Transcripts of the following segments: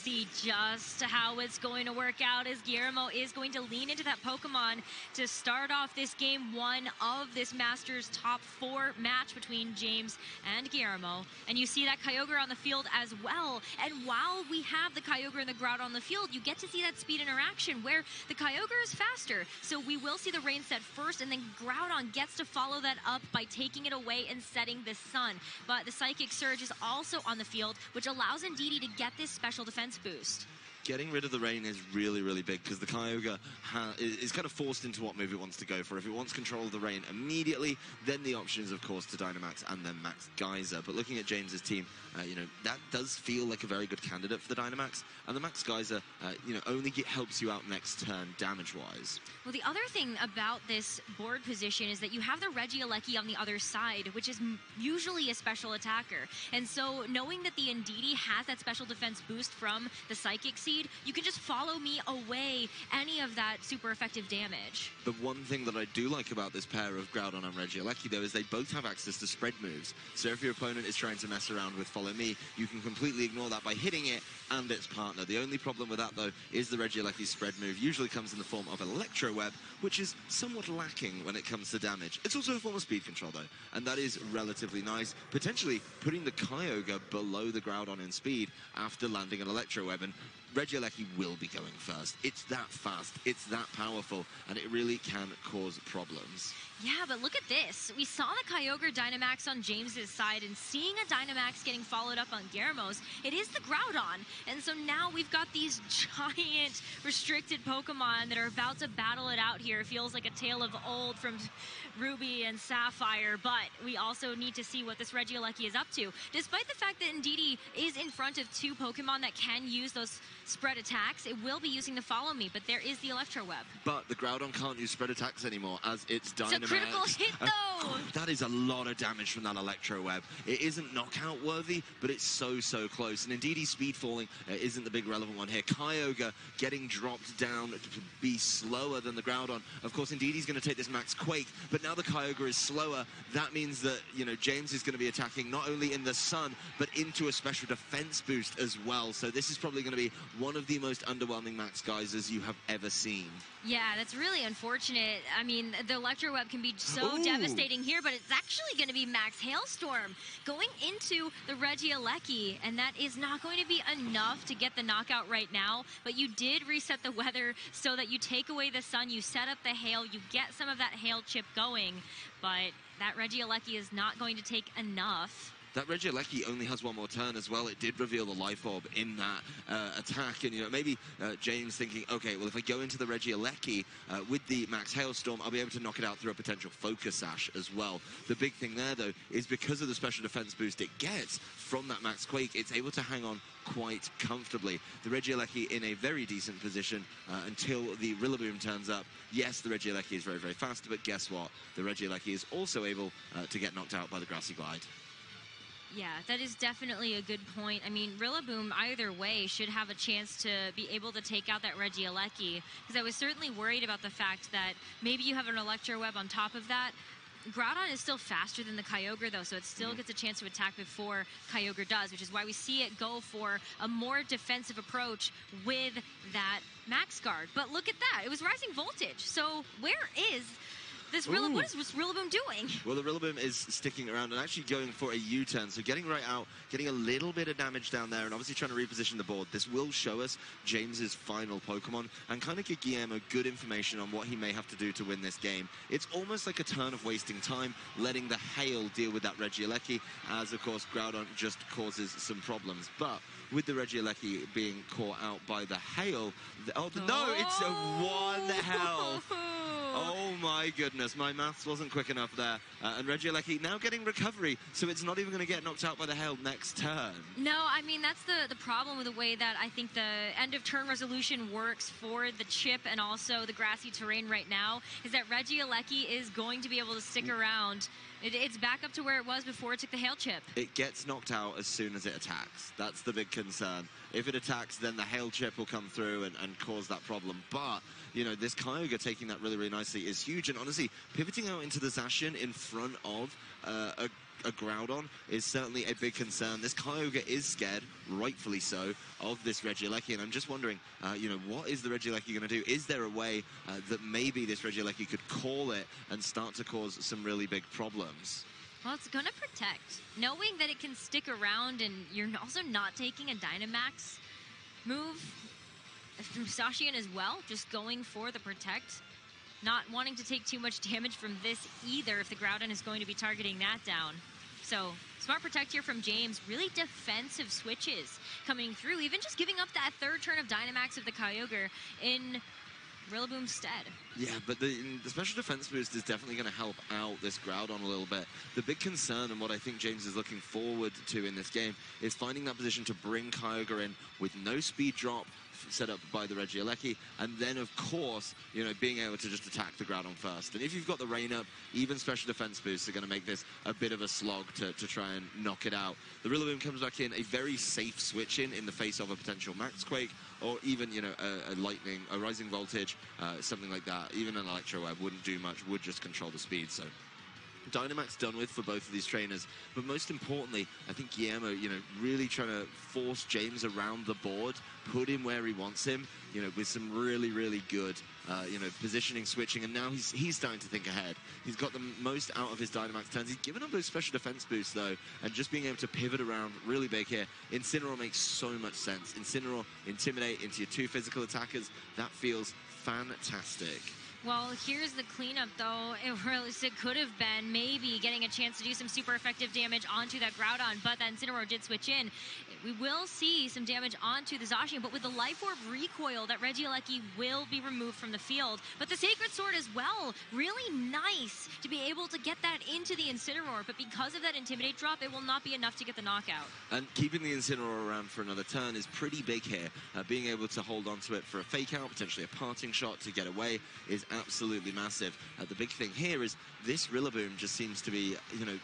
see just how it's going to work out as Guillermo is going to lean into that Pokemon to start off this game one of this Masters top four match between James and Guillermo. And you see that Kyogre on the field as well. And while we have the Kyogre and the Groudon on the field, you get to see that speed interaction where the Kyogre is faster. So we will see the rain set first and then Groudon gets to follow that up by taking it away and setting the sun. But the Psychic Surge is also on the field, which allows Indeedee to get this special defense boost getting rid of the rain is really, really big because the Kyogre is kind of forced into what move it wants to go for. If it wants control of the rain immediately, then the option is, of course, to Dynamax and then Max Geyser. But looking at James's team, uh, you know, that does feel like a very good candidate for the Dynamax. And the Max Geyser, uh, you know, only get, helps you out next turn damage-wise. Well, the other thing about this board position is that you have the Regieleki on the other side, which is usually a special attacker. And so knowing that the Indeedee has that special defense boost from the Psychic Seed, you can just follow me away any of that super effective damage. The one thing that I do like about this pair of Groudon and Regieleki, though, is they both have access to spread moves. So if your opponent is trying to mess around with Follow Me, you can completely ignore that by hitting it and its partner. The only problem with that, though, is the Regieleki spread move usually comes in the form of Electro Web, which is somewhat lacking when it comes to damage. It's also a form of speed control, though, and that is relatively nice, potentially putting the Kyogre below the Groudon in speed after landing an Electro Web, and Regieleki will be going first. It's that fast, it's that powerful, and it really can cause problems. Yeah, but look at this. We saw the Kyogre Dynamax on James's side, and seeing a Dynamax getting followed up on Guillermo's, it is the Groudon. And so now we've got these giant restricted Pokemon that are about to battle it out here. It feels like a tale of old from Ruby and Sapphire, but we also need to see what this Regieleki is up to. Despite the fact that Indeedee is in front of two Pokemon that can use those spread attacks, it will be using the Follow Me, but there is the Electro Web. But the Groudon can't use spread attacks anymore as it's Dynamax critical hit though. that is a lot of damage from that Electro Web. It isn't knockout worthy, but it's so, so close. And Indeedee's speed falling uh, isn't the big relevant one here. Kyogre getting dropped down to be slower than the Groudon. Of course, Indeedee's going to take this Max Quake, but now the Kyogre is slower. That means that, you know, James is going to be attacking not only in the sun, but into a special defense boost as well. So this is probably going to be one of the most underwhelming Max Geysers you have ever seen. Yeah, that's really unfortunate. I mean, the Electro Web can be so Ooh. devastating here, but it's actually going to be Max Hailstorm going into the Regieleki, and that is not going to be enough to get the knockout right now, but you did reset the weather so that you take away the sun, you set up the hail, you get some of that hail chip going, but that Regieleki is not going to take enough. That Regieleki only has one more turn as well. It did reveal the Life Orb in that uh, attack. And, you know, maybe uh, James thinking, okay, well, if I go into the Regieleki uh, with the Max Hailstorm, I'll be able to knock it out through a potential Focus Sash as well. The big thing there, though, is because of the special defense boost it gets from that Max Quake, it's able to hang on quite comfortably. The Regieleki in a very decent position uh, until the Rillaboom turns up. Yes, the Regieleki is very, very fast, but guess what? The Regieleki is also able uh, to get knocked out by the Grassy Glide. Yeah, that is definitely a good point. I mean, Rillaboom, either way, should have a chance to be able to take out that Regieleki, because I was certainly worried about the fact that maybe you have an Electro Web on top of that. Groudon is still faster than the Kyogre, though, so it still mm-hmm. gets a chance to attack before Kyogre does, which is why we see it go for a more defensive approach with that Max Guard. But look at that. It was Rising Voltage. So where is this Rillaboom, what is this Rillaboom doing? Well, the Rillaboom is sticking around and actually going for a U-turn. So getting right out, getting a little bit of damage down there, and obviously trying to reposition the board. This will show us James's final Pokemon and kind of give Guillermo good information on what he may have to do to win this game. It's almost like a turn of wasting time, letting the Hail deal with that Regieleki, as of course Groudon just causes some problems. But with the Regieleki being caught out by the Hail, the, oh, oh, no, it's a one health. Oh my goodness, my maths wasn't quick enough there. Uh, and Regieleki now getting recovery, so it's not even going to get knocked out by the hail next turn. No, I mean, that's the, the problem with the way that I think the end of turn resolution works for the chip and also the grassy terrain right now, is that Regieleki is going to be able to stick mm. around it, it's back up to where it was before it took the hail chip. It gets knocked out as soon as it attacks. That's the big concern. If it attacks, then the hail chip will come through and, and cause that problem. But, you know, this Kyogre taking that really, really nicely is huge. And honestly, pivoting out into the Zacian in front of uh, a a Groudon is certainly a big concern. This Kyogre is scared, rightfully so, of this Regieleki, and I'm just wondering, uh, you know, what is the Regieleki going to do? Is there a way uh, that maybe this Regieleki could call it and start to cause some really big problems? Well, it's going to protect. Knowing that it can stick around and you're also not taking a Dynamax move from Zacian as well, just going for the protect. Not wanting to take too much damage from this either if the Groudon is going to be targeting that down. So, smart protect here from James. Really defensive switches coming through. Even just giving up that third turn of Dynamax of the Kyogre in Rillaboom's stead. Yeah, but the, the special defense boost is definitely going to help out this Groudon a little bit. The big concern and what I think James is looking forward to in this game is finding that position to bring Kyogre in with no speed drop, set up by the Regieleki, and then of course, you know, being able to just attack the Groudon first. And if you've got the rain up, even special defense boosts are going to make this a bit of a slog to, to try and knock it out. The Rillaboom comes back in, a very safe switch in in the face of a potential Max Quake, or even, you know, a, a lightning, a rising voltage, uh, something like that. Even an Electro Web wouldn't do much, would just control the speed, so Dynamax done with for both of these trainers. But most importantly, I think Guillermo, you know, really trying to force James around the board, put him where he wants him, you know, with some really, really good, uh, you know, positioning, switching, and now he's he's starting to think ahead. He's got the most out of his Dynamax turns. He's given up those special defense boosts, though, and just being able to pivot around really big here. Incineroar makes so much sense. Incineroar, Intimidate into your two physical attackers, that feels fantastic. Well, here's the cleanup, though. It really it could have been maybe getting a chance to do some super effective damage onto that Groudon, but then Incineroar did switch in. We will see some damage onto the Zacian, but with the Life Orb recoil, that Regieleki will be removed from the field. But the Sacred Sword as well, really nice to be able to get that into the Incineroar, but because of that Intimidate drop, it will not be enough to get the knockout. And keeping the Incineroar around for another turn is pretty big here. Uh, being able to hold onto it for a fake out, potentially a parting shot to get away, is absolutely massive. Uh, the big thing here is this Rillaboom just seems to be, you know,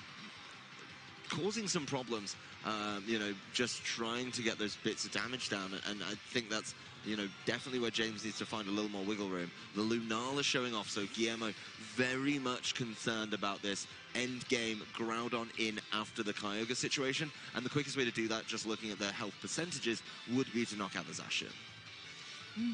causing some problems, um, you know, just trying to get those bits of damage down. And I think that's, you know, definitely where James needs to find a little more wiggle room. The Lunala showing off, so Guillermo very much concerned about this end game Groudon in after the Kyogre situation. And the quickest way to do that, just looking at their health percentages, would be to knock out the Zacian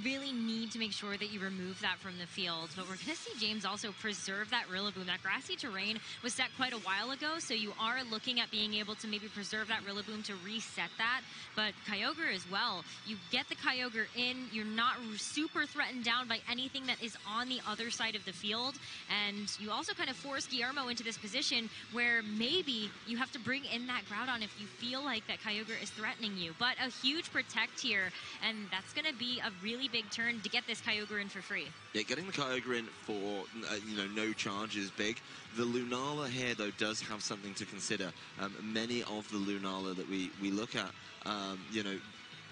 really need to make sure that you remove that from the field. But we're going to see James also preserve that Rillaboom. That grassy terrain was set quite a while ago, so you are looking at being able to maybe preserve that Rillaboom to reset that. But Kyogre as well. You get the Kyogre in, you're not super threatened down by anything that is on the other side of the field. And you also kind of force Guillermo into this position where maybe you have to bring in that Groudon if you feel like that Kyogre is threatening you. But a huge protect here, and that's going to be a really really big turn to get this Kyogre in for free. Yeah, getting the Kyogre in for, uh, you know, no charge is big. The Lunala here, though, does have something to consider. Um, many of the Lunala that we, we look at, um, you know,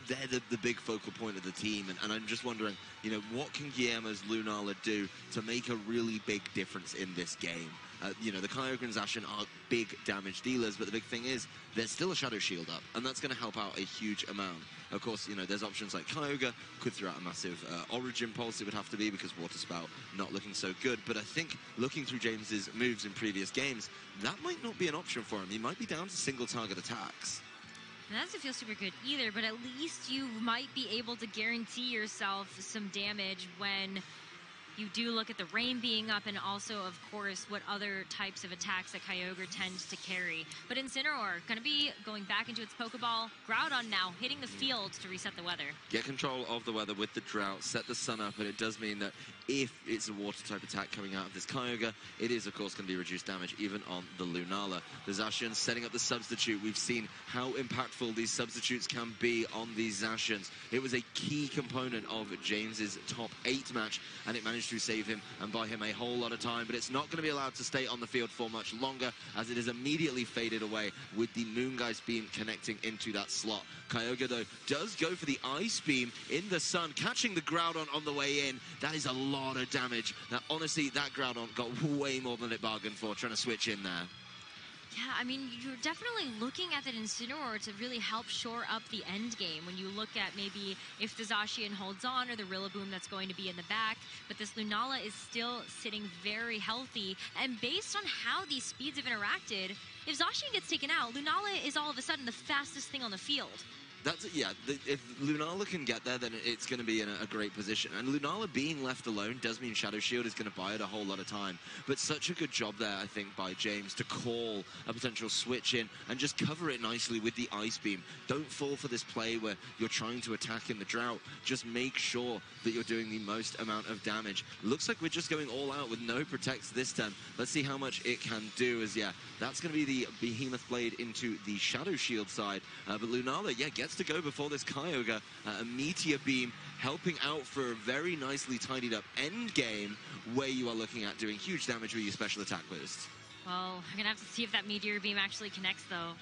they're the, the, big focal point of the team. And, and, I'm just wondering, you know, what can Guillermo's Lunala do to make a really big difference in this game? Uh, you know, the Kyogre and Zacian are big damage dealers, but the big thing is there's still a Shadow Shield up, and that's going to help out a huge amount. Of course, you know, there's options like Kyogre, could throw out a massive uh, Origin Pulse, it would have to be, because Water Spout not looking so good. But I think looking through James's moves in previous games, that might not be an option for him. He might be down to single target attacks. And that doesn't feel super good either, but at least you might be able to guarantee yourself some damage when you do look at the rain being up and also, of course, what other types of attacks that Kyogre tends to carry. But Incineroar going to be going back into its Pokeball. Groudon now hitting the field to reset the weather. Get control of the weather with the drought, set the sun up, and it does mean that if it's a water type attack coming out of this Kyogre, it is, of course, going to be reduced damage even on the Lunala. The Zacian setting up the substitute. We've seen how impactful these substitutes can be on these Zacians. It was a key component of James's top eight match, and it managed to save him and buy him a whole lot of time, but it's not going to be allowed to stay on the field for much longer as it is immediately faded away with the Moongeist beam connecting into that slot. Kyogre, though, does go for the Ice Beam in the sun, catching the Groudon on the way in. That is a lot of damage. Now, honestly, that Groudon got way more than it bargained for trying to switch in there. Yeah, I mean, you're definitely looking at that Incineroar to really help shore up the end game when you look at maybe if the Zacian holds on or the Rillaboom that's going to be in the back. But this Lunala is still sitting very healthy. And based on how these speeds have interacted, if Zacian gets taken out, Lunala is all of a sudden the fastest thing on the field. That's yeah. The, if Lunala can get there, then it's going to be in a, a, great position. And Lunala being left alone does mean Shadow Shield is going to buy it a whole lot of time. But such a good job there, I think, by James to call a potential switch in and just cover it nicely with the Ice Beam. Don't fall for this play where you're trying to attack in the drought. Just make sure that you're doing the most amount of damage. Looks like we're just going all out with no protects this time. Let's see how much it can do. As yeah, that's going to be the Behemoth Blade into the Shadow Shield side. Uh, but Lunala, yeah, gets to go before this Kyogre. Uh, a Meteor Beam helping out for a very nicely tidied up end game where you are looking at doing huge damage with your special attack boost. Well, I'm going to have to see if that Meteor Beam actually connects, though.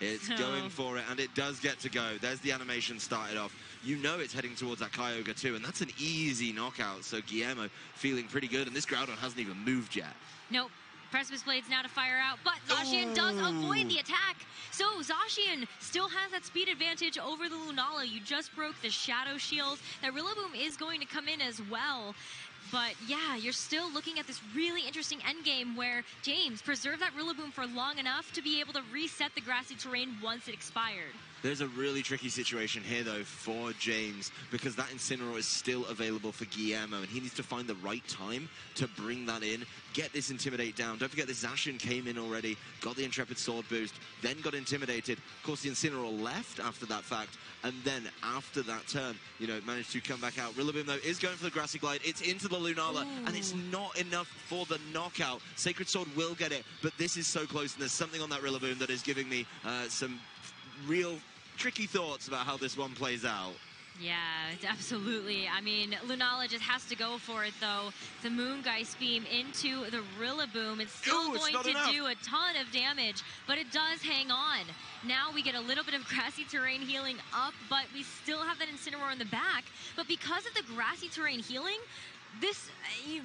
It's so. going for it, and it does get to go. There's the animation started off. You know it's heading towards that Kyogre too, and that's an easy knockout. So Guillermo feeling pretty good, and this Groudon hasn't even moved yet. Nope. Precipice Blade's now to fire out, but Zacian Ooh. does avoid the attack. So Zacian still has that speed advantage over the Lunala. You just broke the Shadow Shield. That Rillaboom is going to come in as well. But yeah, you're still looking at this really interesting endgame where James preserved that Rillaboom for long enough to be able to reset the grassy terrain once it expired. There's a really tricky situation here, though, for James, because that Incineroar is still available for Guillermo, and he needs to find the right time to bring that in, get this Intimidate down. Don't forget, this Zacian came in already, got the Intrepid Sword boost, then got Intimidated. Of course, the Incineroar left after that fact, and then after that turn, you know, managed to come back out. Rillaboom, though, is going for the Grassy Glide. It's into the Lunala, Ooh. and it's not enough for the knockout. Sacred Sword will get it, but this is so close, and there's something on that Rillaboom that is giving me uh, some real tricky thoughts about how this one plays out. Yeah, absolutely. I mean, Lunala just has to go for it, though. The Moon Moongeist Beam into the Rillaboom. It's still Ooh, going it's to enough. do a ton of damage, but it does hang on. Now we get a little bit of grassy terrain healing up, but we still have that Incineroar in the back. But because of the grassy terrain healing, this... Uh,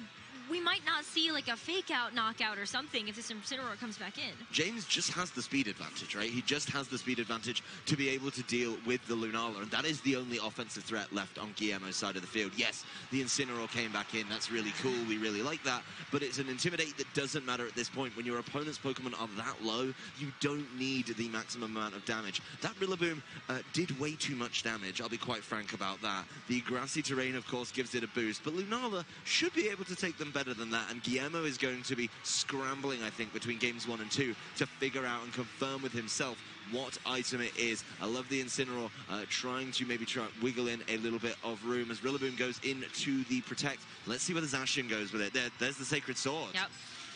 we might not see like a fake out knockout or something if this Incineroar comes back in. James just has the speed advantage, right? He just has the speed advantage to be able to deal with the Lunala, and that is the only offensive threat left on Guillermo's side of the field. Yes, the Incineroar came back in. That's really cool. We really like that. But it's an Intimidate that doesn't matter at this point. When your opponent's Pokemon are that low, you don't need the maximum amount of damage. That Rillaboom uh, did way too much damage. I'll be quite frank about that. The grassy terrain, of course, gives it a boost, but Lunala should be able to take them better than that. And Guillermo is going to be scrambling, I think, between games one and two to figure out and confirm with himself what item it is. I love the Incineroar uh, trying to maybe try wiggle in a little bit of room as Rillaboom goes into the Protect. Let's see where the Zacian goes with it. There, there's the Sacred Sword. Yep.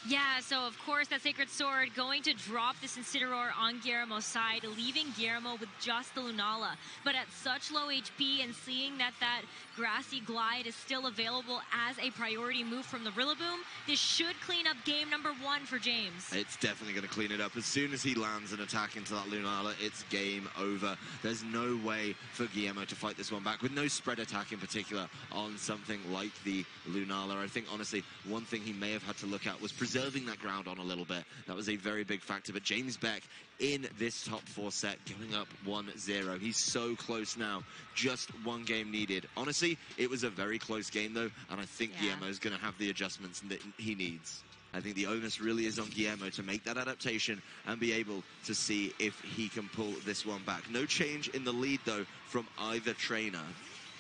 Yeah, so of course that Sacred Sword going to drop this Incineroar on Guillermo's side, leaving Guillermo with just the Lunala. But at such low HP and seeing that that Grassy Glide is still available as a priority move from the Rillaboom, this should clean up game number one for James. It's definitely going to clean it up. As soon as he lands an attack into that Lunala, it's game over. There's no way for Guillermo to fight this one back, with no spread attack in particular on something like the Lunala. I think, honestly, one thing he may have had to look at was preserving that Groudon a little bit. That was a very big factor. But James Beak in this top four set, going up 1-0. He's so close now. Just one game needed. Honestly, it was a very close game, though, and I think yeah. Guillermo's going to have the adjustments that he needs. I think the onus really is on Guillermo to make that adaptation and be able to see if he can pull this one back. No change in the lead, though, from either trainer.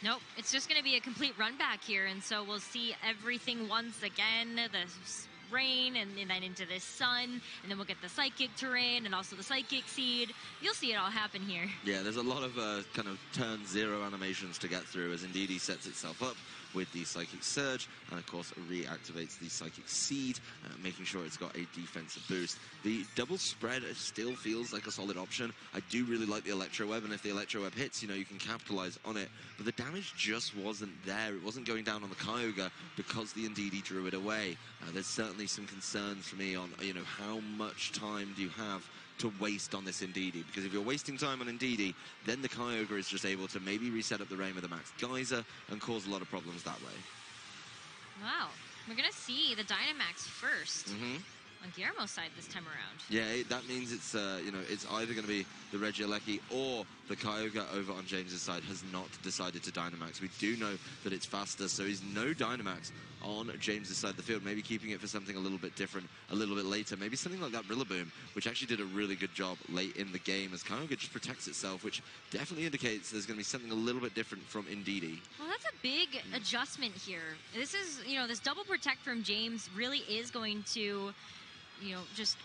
Nope, it's just going to be a complete run back here, and so we'll see everything once again. The rain and, then into this sun and then we'll get the psychic terrain and also the psychic seed. You'll see it all happen here. Yeah there's a lot of uh, kind of turn zero animations to get through as Indeedee sets itself up with the Psychic Surge, and of course reactivates the Psychic Seed, uh, making sure it's got a defensive boost. The double spread still feels like a solid option. I do really like the Electro Web, and if the Electro Web hits, you know, you can capitalize on it. But the damage just wasn't there. It wasn't going down on the Kyogre because the Indeedee drew it away. Uh, there's certainly some concerns for me on, you know, how much time do you have to waste on this Indeedee. Because if you're wasting time on Indeedee, then the Kyogre is just able to maybe reset up the rain with a Max Geyser and cause a lot of problems that way. Wow. We're going to see the Dynamax 1st mm -hmm. on Guillermo's side this time around. Yeah, that means it's, uh, you know, it's either going to be the Regieleki or the Kyogre over on James's side has not decided to Dynamax. We do know that it's faster, so he's no Dynamax on James's side of the field, maybe keeping it for something a little bit different a little bit later. Maybe something like that Rillaboom, which actually did a really good job late in the game as Kyogre just protects itself, which definitely indicates there's going to be something a little bit different from Indeedee. Well, that's a big adjustment here. This is, you know, this double protect from James really is going to, you know, just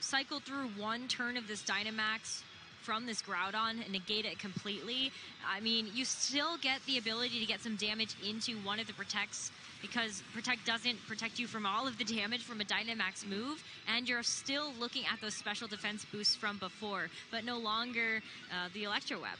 cycle through one turn of this Dynamax from this Groudon and negate it completely. I mean, you still get the ability to get some damage into one of the protects because Protect doesn't protect you from all of the damage from a Dynamax move, and you're still looking at those special defense boosts from before, but no longer uh, the Electro Web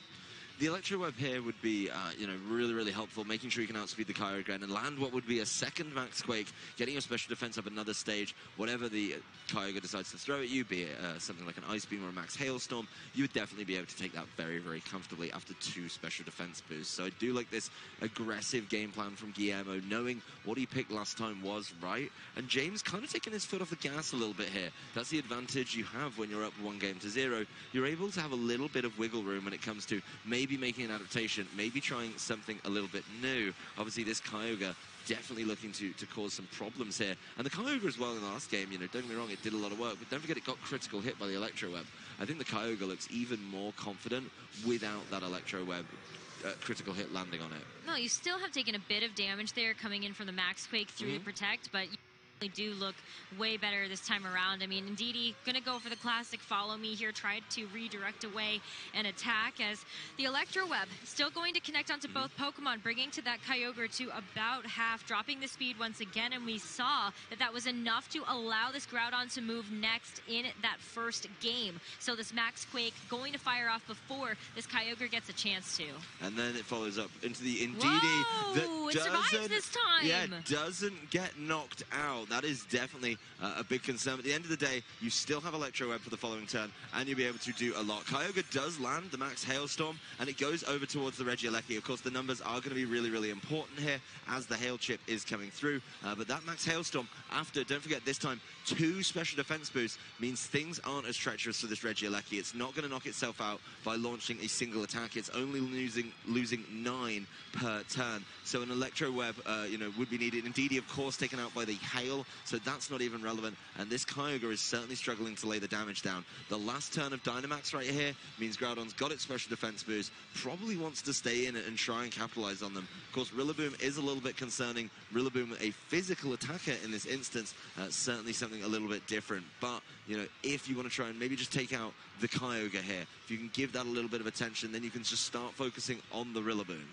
the Electro Web here would be, uh, you know, really, really helpful, making sure you can outspeed the Kyogre and land what would be a second Max Quake, getting your special defense up another stage, whatever the Kyogre decides to throw at you, be it uh, something like an Ice Beam or a Max Hailstorm, you would definitely be able to take that very, very comfortably after two special defense boosts. So I do like this aggressive game plan from Guillermo, knowing what he picked last time was right, and James kind of taking his foot off the gas a little bit here. That's the advantage you have when you're up one game to zero. You're able to have a little bit of wiggle room when it comes to maybe maybe making an adaptation, maybe trying something a little bit new. Obviously, this Kyogre definitely looking to, to cause some problems here. And the Kyogre as well in the last game, you know, don't get me wrong, it did a lot of work, but don't forget it got critical hit by the Electro Web. I think the Kyogre looks even more confident without that Electro Web uh, critical hit landing on it. No, you still have taken a bit of damage there coming in from the Max Quake through mm -hmm. the Protect, but do look way better this time around. I mean, Indeedee gonna go for the classic follow me here, tried to redirect away and attack as the Electro Web still going to connect onto both Pokemon, bringing to that Kyogre to about half, dropping the speed once again, and we saw that that was enough to allow this Groudon to move next in that first game. So this Max Quake going to fire off before this Kyogre gets a chance to. And then it follows up into the Indeedee Whoa, that doesn't, this time. Yeah, doesn't get knocked out that is definitely uh, a big concern. At the end of the day, you still have Electro Web for the following turn, and you'll be able to do a lot. Kyogre does land the Max Hailstorm, and it goes over towards the Regieleki. Of course, the numbers are going to be really, really important here as the Hail Chip is coming through. Uh, but that Max Hailstorm, after, don't forget, this time, two special defense boosts means things aren't as treacherous for this Regieleki. It's not going to knock itself out by launching a single attack. It's only losing losing nine per turn. So an Electro Web, uh, you know, would be needed. Indeedee, of course, taken out by the Hail so that's not even relevant. And this Kyogre is certainly struggling to lay the damage down. The last turn of Dynamax right here means Groudon's got its special defense boost, probably wants to stay in it and try and capitalize on them. Of course, Rillaboom is a little bit concerning. Rillaboom, a physical attacker in this instance, uh, certainly something a little bit different. But, you know, if you want to try and maybe just take out the Kyogre here, if you can give that a little bit of attention, then you can just start focusing on the Rillaboom.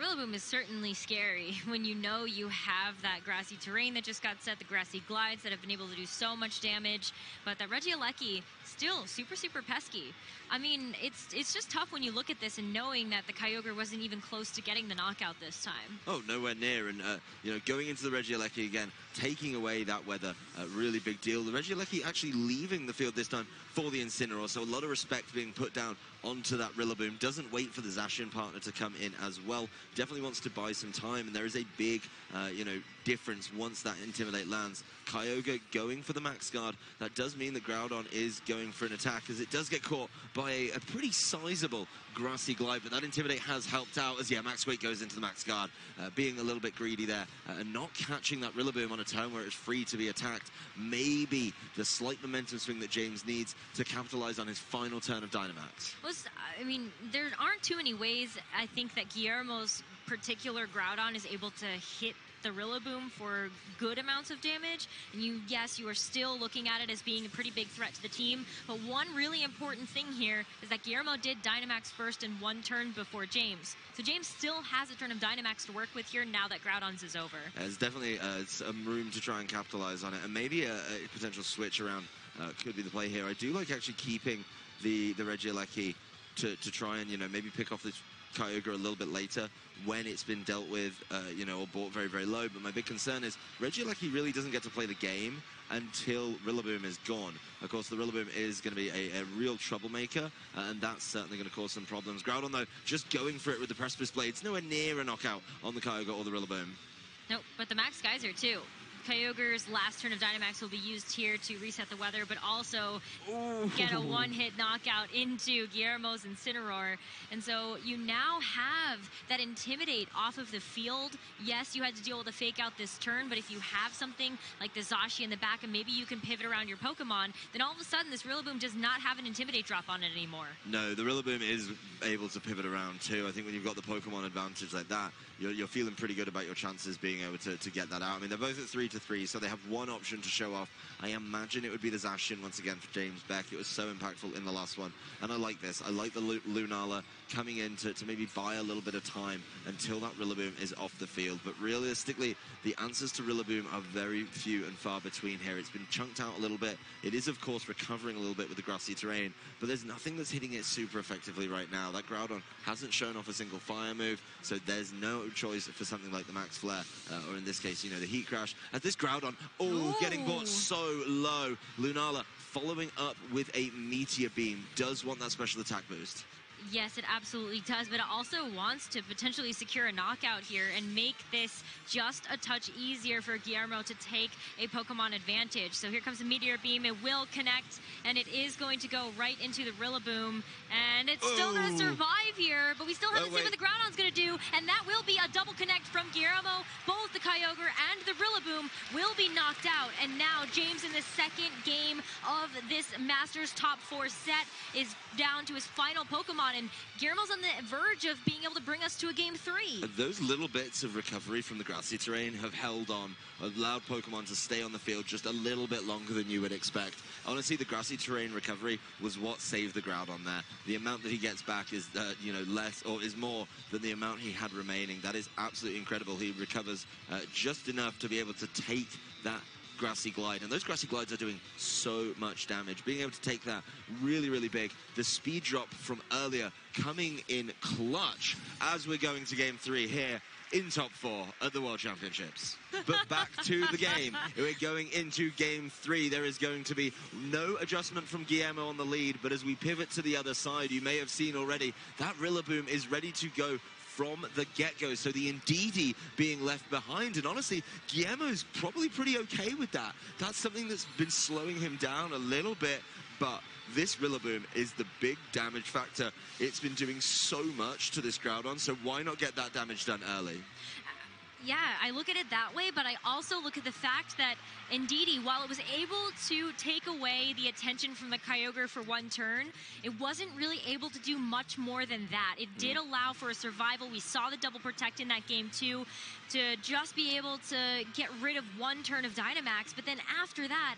Rillaboom is certainly scary when you know you have that grassy terrain that just got set, the grassy glides that have been able to do so much damage, but that Regieleki still super, super pesky. I mean, it's it's just tough when you look at this and knowing that the Kyogre wasn't even close to getting the knockout this time. Oh, nowhere near. And, uh, you know, going into the Regieleki again, taking away that weather, a really big deal. The Regieleki actually leaving the field this time for the Incineroar, so a lot of respect being put down onto that Rillaboom. Doesn't wait for the Zacian partner to come in as well. Definitely wants to buy some time, and there is a big, uh, you know, difference once that Intimidate lands. Kyogre going for the Max Guard. That does mean that Groudon is going for an attack, as it does get caught by a, a pretty sizable grassy glide, but that Intimidate has helped out, as, yeah, Max Quake goes into the Max Guard, uh, being a little bit greedy there, uh, and not catching that Rillaboom on a turn where it's free to be attacked. Maybe the slight momentum swing that James needs to capitalize on his final turn of Dynamax. Was, I mean, there aren't too many ways, I think, that Guillermo's particular Groudon is able to hit the Rillaboom for good amounts of damage. And you, yes, you are still looking at it as being a pretty big threat to the team. But one really important thing here is that Guillermo did Dynamax first in one turn before James. So James still has a turn of Dynamax to work with here now that Groudon's is over. There's definitely uh, some room to try and capitalize on it. And maybe a, a potential switch around uh, could be the play here. I do like actually keeping the, the Regieleki to, to try and, you know, maybe pick off this Kyogre a little bit later when it's been dealt with, uh, you know, or bought very, very low. But my big concern is Regieleki really doesn't get to play the game until Rillaboom is gone. Of course, the Rillaboom is going to be a, a, real troublemaker, uh, and that's certainly going to cause some problems. Groudon, though, just going for it with the Precipice Blade. It's nowhere near a knockout on the Kyogre or the Rillaboom. Nope, but the Max Geyser, too Kyogre's last turn of Dynamax will be used here to reset the weather, but also Ooh. get a one-hit knockout into Guillermo's Incineroar. And so you now have that Intimidate off of the field. Yes, you had to deal with a fake out this turn, but if you have something like the Zacian the back and maybe you can pivot around your Pokemon, then all of a sudden this Rillaboom does not have an Intimidate drop on it anymore. No, the Rillaboom is able to pivot around too. I think when you've got the Pokemon advantage like that, you're, you're feeling pretty good about your chances being able to, to get that out. I mean, they're both at three three, so they have one option to show off. I imagine it would be the Zacian once again for James Beak. It was so impactful in the last one, and I like this. I like the Lunala coming in to, to maybe buy a little bit of time until that Rillaboom is off the field. But realistically, the answers to Rillaboom are very few and far between here. It's been chunked out a little bit. It is, of course, recovering a little bit with the grassy terrain, but there's nothing that's hitting it super effectively right now. That Groudon hasn't shown off a single fire move, so there's no choice for something like the Max Flare, uh, or in this case, you know, the Heat Crash. As this Groudon, oh, getting bought so low. Lunala following up with a Meteor Beam does want that special attack boost. Yes, it absolutely does, but it also wants to potentially secure a knockout here and make this just a touch easier for Guillermo to take a Pokemon advantage. So here comes the Meteor Beam. It will connect, and it is going to go right into the Rillaboom, and it's still going Oh. to survive here, but we still haven't oh, seen what the Groudon's going to do, and that will be a double connect from Guillermo. Both the Kyogre and the Rillaboom will be knocked out, and now James in the second game of this Masters top four set is down to his final Pokemon, and Guillermo's on the verge of being able to bring us to a game three. Those little bits of recovery from the grassy terrain have held on, allowed Pokemon to stay on the field just a little bit longer than you would expect. Honestly, the grassy terrain recovery was what saved the Groudon there. The amount that he gets back is, uh, you know, less or is more than the amount he had remaining. That is absolutely incredible. He recovers uh, just enough to be able to take that grassy glide and those grassy glides are doing so much damage being able to take that really really big the speed drop from earlier coming in clutch as we're going to game three here in top four at the World Championships. But back to the game. We're going into game three. There is going to be no adjustment from Guillermo on the lead, but as we pivot to the other side, you may have seen already that Rillaboom is ready to go from the get-go. So the Indeedee being left behind. And honestly, Guillermo's probably pretty okay with that. That's something that's been slowing him down a little bit, but this Rillaboom is the big damage factor. It's been doing so much to this Groudon, so why not get that damage done early? Yeah, I look at it that way, but I also look at the fact that Indeedee, while it was able to take away the attention from the Kyogre for one turn, it wasn't really able to do much more than that. It did mm. allow for a survival. We saw the double protect in that game too, to just be able to get rid of one turn of Dynamax, but then after that,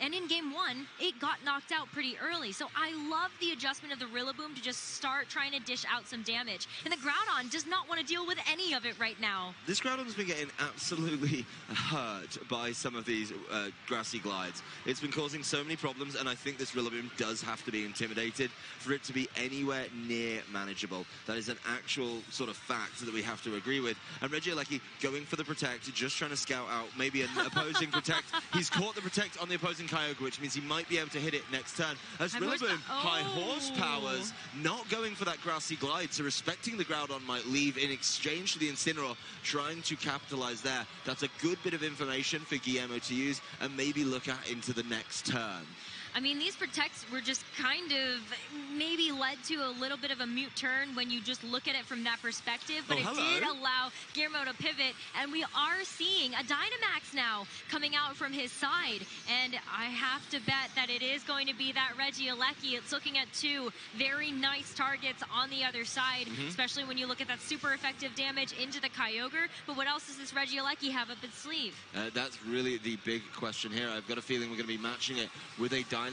and in game one, it got knocked out pretty early. So I love the adjustment of the Rillaboom to just start trying to dish out some damage. And the Groudon does not want to deal with any of it right now. This Groudon's been getting absolutely hurt by some of these uh, grassy glides. It's been causing so many problems, and I think this Rillaboom does have to be intimidated for it to be anywhere near manageable. That is an actual sort of fact that we have to agree with. And Reggie Regieleki going for the Protect, just trying to scout out maybe an opposing Protect. He's caught the Protect on the opposing Kyogre, which means he might be able to hit it next turn. As Rillaboom, horsepower- high Oh. horsepowers, not going for that grassy glide, so respecting the Groudon might leave in exchange for the Incineroar, trying to capitalize there. That's a good bit of information for Guillermo to use and maybe look at into the next turn. I mean, these protects were just kind of maybe led to a little bit of a mute turn when you just look at it from that perspective, but Oh, it did allow Guillermo to pivot, and we are seeing a Dynamax now coming out from his side, and I have to bet that it is going to be that Regieleki. It's looking at two very nice targets on the other side, Mm-hmm. especially when you look at that super effective damage into the Kyogre, but what else does this Regieleki have up its sleeve? Uh, that's really the big question here. I've got a feeling we're going to be matching it with a Dynamax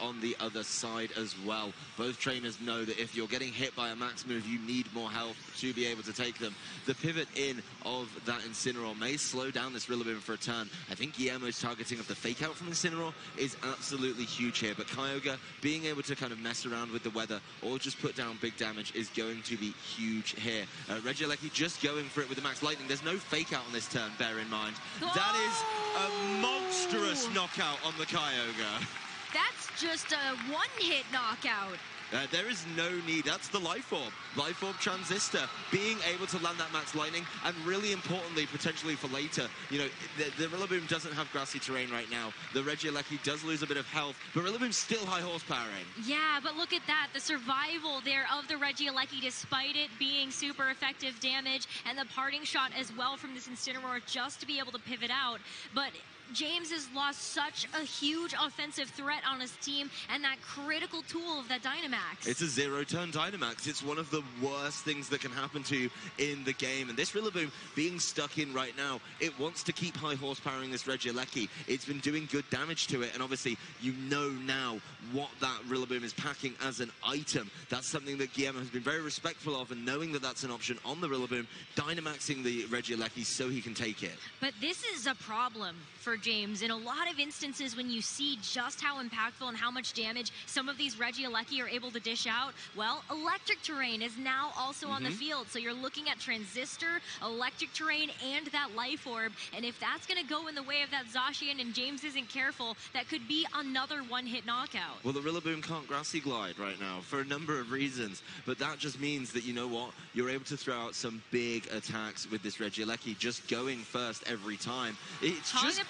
on the other side as well. Both trainers know that if you're getting hit by a max move, you need more health to be able to take them. The pivot in of that Incineroar may slow down this Rillaboom for a turn. I think Guillermo's targeting of the fake out from Incineroar is absolutely huge here, but Kyogre being able to kind of mess around with the weather or just put down big damage is going to be huge here. Uh, Regieleki just going for it with the Max Lightning. There's no fake out on this turn, bear in mind. That is a monstrous Oh! knockout on the Kyogre. That's just a one-hit knockout. Uh, there is no need. That's the Life Orb. Life Orb Transistor. Being able to land that Max Lightning, and really importantly, potentially for later, you know, the, the Rillaboom doesn't have grassy terrain right now. The Regieleki does lose a bit of health, but Rillaboom's still high horsepowering. Yeah, but look at that. The survival there of the Regieleki, despite it being super effective damage, and the parting shot as well from this Incineroar just to be able to pivot out. But James has lost such a huge offensive threat on his team and that critical tool of that Dynamax. It's a zero-turn Dynamax. It's one of the worst things that can happen to you in the game. And this Rillaboom being stuck in right now, it wants to keep high horsepowering this Regieleki. It's been doing good damage to it. And obviously, you know now what that Rillaboom is packing as an item. That's something that Guillermo has been very respectful of. And knowing that that's an option on the Rillaboom, Dynamaxing the Regieleki so he can take it. But this is a problem for James. In a lot of instances, when you see just how impactful and how much damage some of these Regieleki are able to dish out, well, electric terrain is now also mm -hmm. on the mm-hmm. field. So you're looking at Transistor, electric terrain, and that Life Orb. And if that's going to go in the way of that Zacian and James isn't careful, that could be another one-hit knockout. Well, the Rillaboom can't grassy glide right now for a number of reasons. But that just means that, you know what, you're able to throw out some big attacks with this Regieleki, just going first every time. It's just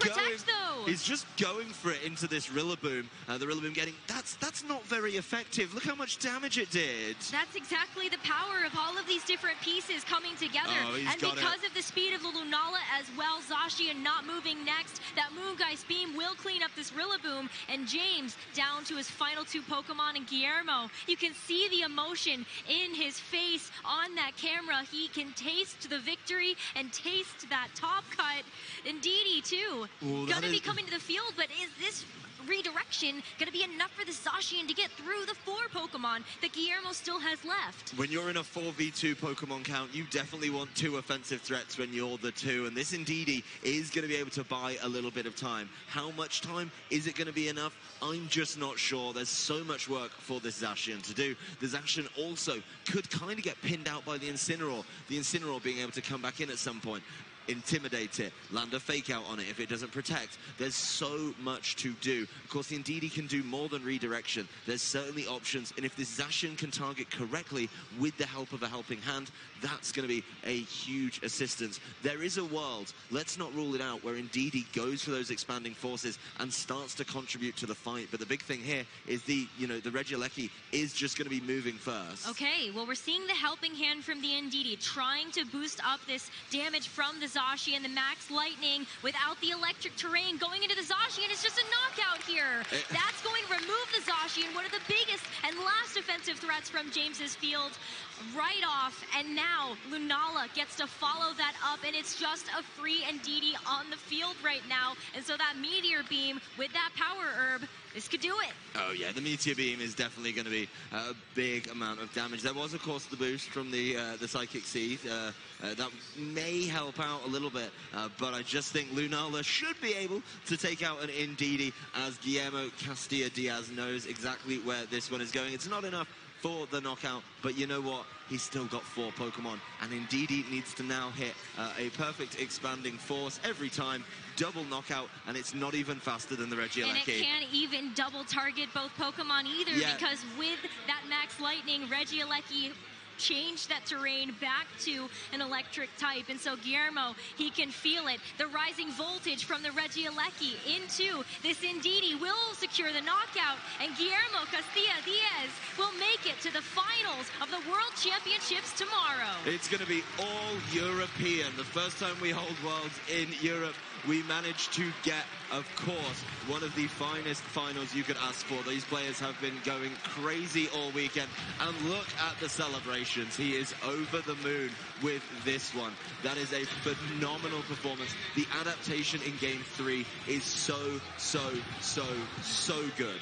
though. He's just going for it into this Rillaboom. Uh, the Rillaboom getting, that's that's not very effective. Look how much damage it did. That's exactly the power of all of these different pieces coming together. Oh, and because it. of the speed of the Lunala as well, Zacian not moving next, that Moongeist beam will clean up this Rillaboom. And James down to his final two Pokemon and Guillermo. You can see the emotion in his face on that camera. He can taste the victory and taste that top cut. Indeedee too. Ooh, Gonna be coming to the field, but is this redirection going to be enough for the Zacian to get through the four Pokemon that Guillermo still has left. When you're in a 4v2 Pokemon count, you definitely want two offensive threats when you're the two, and this Indeedee is going to be able to buy a little bit of time. How much time? Is it going to be enough? I'm just not sure. There's so much work for this Zacian to do. The Zacian also could kind of get pinned out by the Incineroar, the Incineroar being able to come back in at some point intimidate it, land a fake out on it if it doesn't protect. There's so much to do. Of course, the Indeedee can do more than redirection. There's certainly options, and if this Zacian can target correctly with the help of a helping hand, that's going to be a huge assistance. There is a world, let's not rule it out, where Indeedee goes for those expanding forces and starts to contribute to the fight. But the big thing here is the, you know, the Regieleki is just going to be moving first. Okay, well, we're seeing the helping hand from the Indeedee, trying to boost up this damage from the Zacian, the Max Lightning without the electric terrain going into the Zacian It's just a knockout here. Eh. That's going to remove the Zacian, one of the biggest and last offensive threats from James's field right off. And now Lunala gets to follow that up, and it's just a free Indeedee on the field right now. And so that Meteor Beam with that Power Herb this could do it. Oh, yeah, the Meteor Beam is definitely going to be a big amount of damage. There was, of course, the boost from the uh, the Psychic Seed. Uh, uh, that may help out a little bit, uh, but I just think Lunala should be able to take out an Indeedee as Guillermo Castilla Diaz knows exactly where this one is going. It's not enough for the knockout, but you know what? He's still got four Pokemon, and Indeedee needs to now hit uh, a perfect expanding force every time, double knockout, and it's not even faster than the Regieleki. And it can't even double target both Pokemon either, yeah. because with that Max Lightning, Regieleki change that terrain back to an electric type. And so Guillermo, he can feel it. The rising voltage from the Regieleki into this Indeedee will secure the knockout. And Guillermo Castilla Diaz will make it to the finals of the World Championships tomorrow. It's going to be all European. The first time we hold Worlds in Europe we managed to get, of course, one of the finest finals you could ask for. These players have been going crazy all weekend. And look at the celebrations. He is over the moon with this one. That is a phenomenal performance. The adaptation in game three is so, so, so, so good.